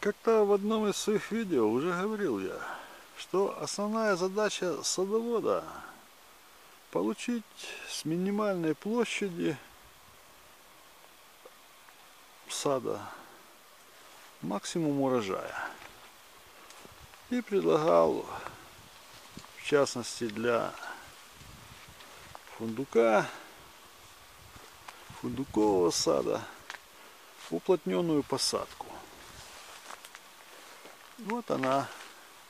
Как-то в одном из своих видео уже говорил я, что основная задача садовода получить с минимальной площади сада максимум урожая. И предлагал, в частности для фундука, фундукового сада, уплотненную посадку. Вот она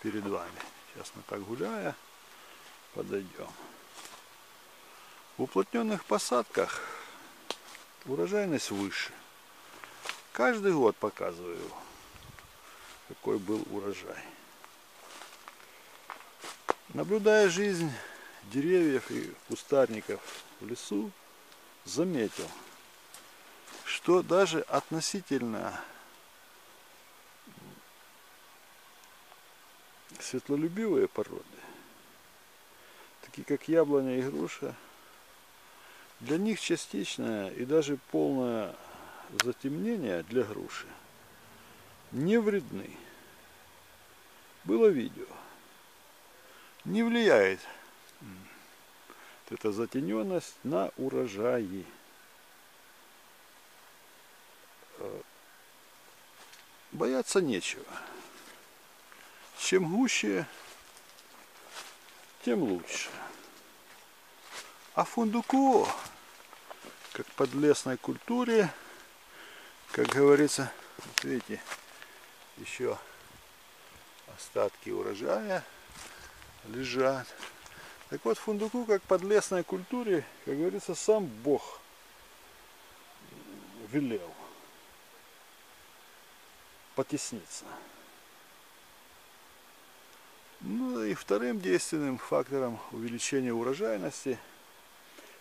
перед вами. Сейчас мы так гуляя подойдем. В уплотненных посадках урожайность выше. Каждый год показываю, какой был урожай. Наблюдая жизнь деревьев и кустарников в лесу, заметил, что даже относительно светлолюбивые породы, такие как яблоня и груша, для них частичное и даже полное затемнение для груши не вредны. Было видео. Не влияет эта затененность на урожаи. Бояться нечего. Чем гуще, тем лучше. А фундуку, как подлесной культуре, как говорится, вот видите, еще остатки урожая лежат. Так вот, фундуку, как подлесной культуре, как говорится, сам Бог велел потесниться. Ну и вторым действенным фактором увеличения урожайности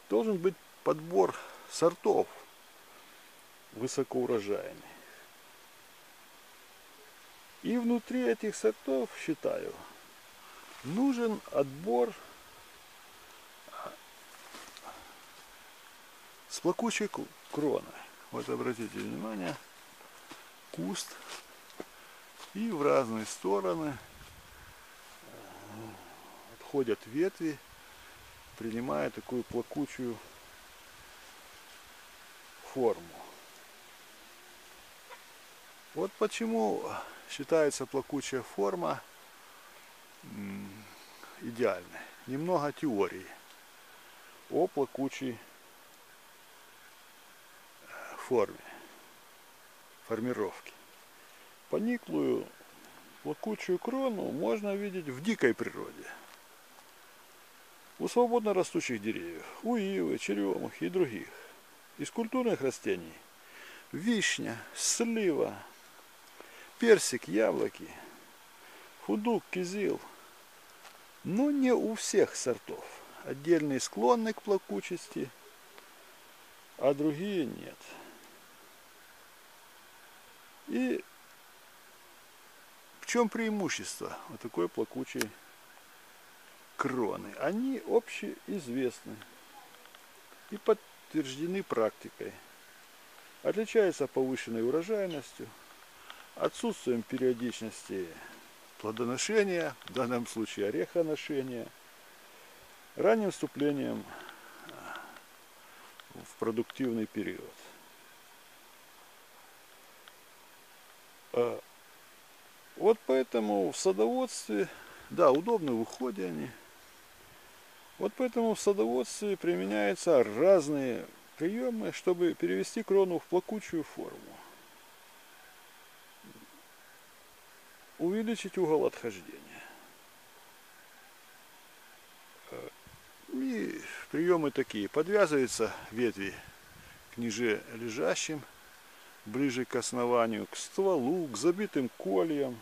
должен быть подбор сортов высокоурожайный. И внутри этих сортов, считаю, нужен отбор с плакучей кроной. Вот обратите внимание, куст и в разные стороны отходят ветви, принимая такую плакучую форму. Вот почему считается плакучая форма идеальной. Немного теории о плакучей э, форме, формировки. Пониклую плакучую крону можно видеть в дикой природе. У свободно растущих деревьев, у ивы, черемухи и других. Из культурных растений вишня, слива, персик, яблоки, фундук, кизил. Но не у всех сортов. Отдельные склонны к плакучести, а другие нет. И в чем преимущество вот такой плакучей кроны? Они общеизвестны и подтверждены практикой. Отличаются повышенной урожайностью, отсутствием периодичности плодоношения, в данном случае орехоношения, ранним вступлением э, в продуктивный период. Э, вот поэтому в садоводстве, да, удобны в уходе они. Вот поэтому в садоводстве применяются разные приемы, чтобы перевести крону в плакучую форму. увеличить угол отхождения. И приемы такие. Подвязываются ветви к ниже лежащим, ближе к основанию, к стволу, к забитым кольям.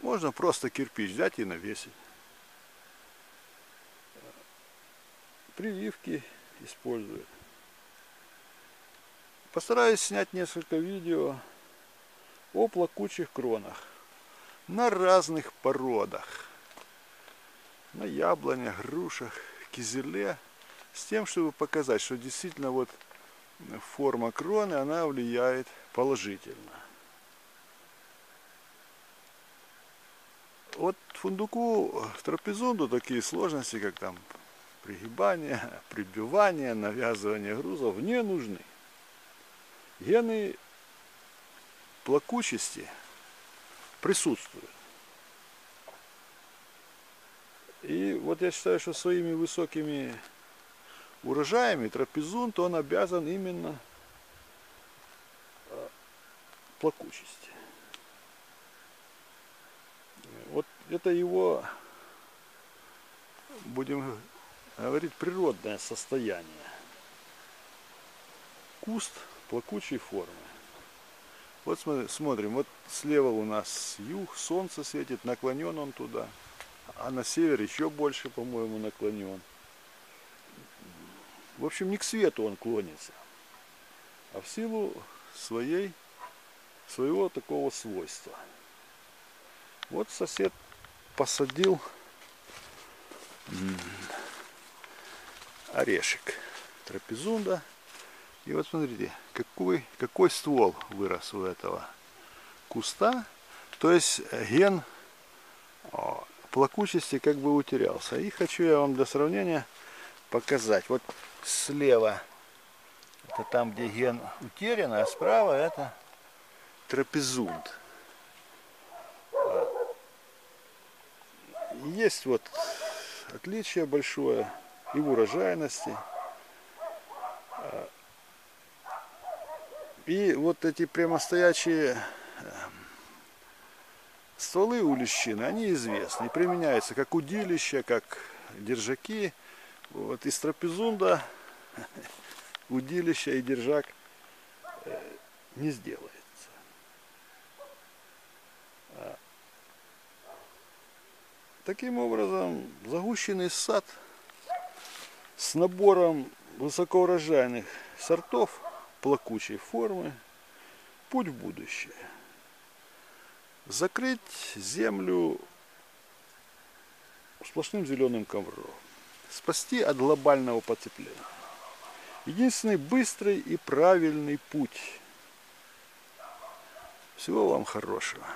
Можно просто кирпич взять и навесить. прививки использую. Постараюсь снять несколько видео о плакучих кронах на разных породах. На яблонях, грушах, кизеле. С тем, чтобы показать, что действительно вот форма кроны, она влияет положительно. Вот фундуку, трапезунду такие сложности, как там пригибание, прибивание, навязывание грузов не нужны. Гены плакучести присутствуют. И вот я считаю, что своими высокими урожаями трапезунт он обязан именно э, плакучести. Вот это его, будем говорить, природное состояние. Куст плакучей формы. Вот смотрим, вот слева у нас юг, солнце светит, наклонен он туда. А на север еще больше, по-моему, наклонен. В общем, не к свету он клонится, а в силу своей, своего такого свойства. Вот сосед посадил орешек трапезунда. И вот смотрите, какой, какой ствол вырос у этого куста. То есть ген плакучести как бы утерялся. И хочу я вам для сравнения показать. Вот слева это там, где ген утерян, а справа это трапезунд. Есть вот отличие большое и в урожайности. И вот эти прямостоячие Стволы у они известны, применяются как удилища, как держаки. Вот из трапезунда удилища и держак э, не сделается. А таким образом, загущенный сад с набором высокоурожайных сортов плакучей формы – путь в будущее закрыть землю сплошным зеленым ковром, спасти от глобального потепления. Единственный быстрый и правильный путь. Всего вам хорошего.